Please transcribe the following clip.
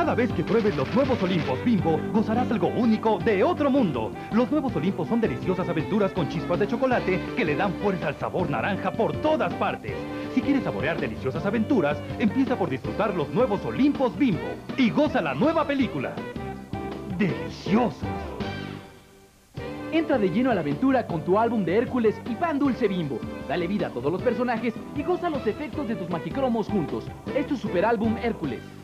Cada vez que pruebes los nuevos Olimpos Bimbo, gozarás algo único de otro mundo. Los nuevos Olimpos son deliciosas aventuras con chispas de chocolate que le dan fuerza al sabor naranja por todas partes. Si quieres saborear deliciosas aventuras, empieza por disfrutar los nuevos Olimpos Bimbo y goza la nueva película. ¡Deliciosos! Entra de lleno a la aventura con tu álbum de Hércules y Pan Dulce Bimbo. Dale vida a todos los personajes y goza los efectos de tus magicromos juntos. Es tu super álbum Hércules.